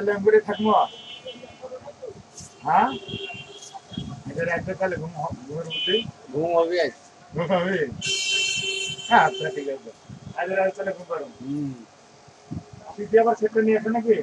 তাহলে আমি করে থাকব। হ্যাঁ? এটা রাখবে তাহলে ঘুম ঘুমের মধ্যে? ঘুম হবে ঘুম হবে? হ্যাঁ আচ্ছা ঠিক আছে। আজ রাত তাহলে ঘুম পারো হুম। সিটি আবার সেটা নিয়ে আসো নাকি?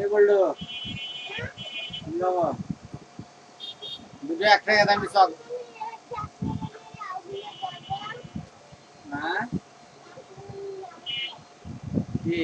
এ বললো নামা দুটো এক টাকা দামি চক হ্যাঁ কি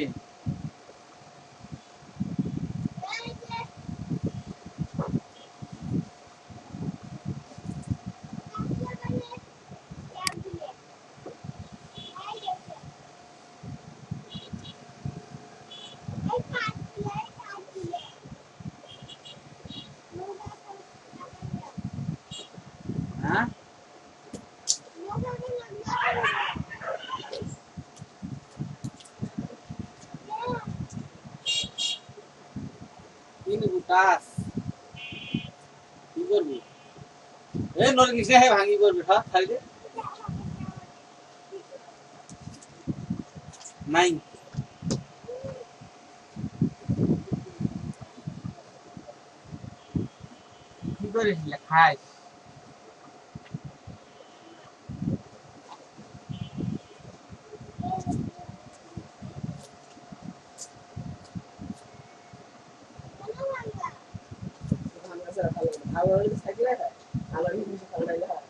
গুটাস কি করবি? এ নরগিস হে ভাঙি করবি হ্যাঁ খাই নাই। কি করিস খাইস How long is the second letter? How long is the second letter?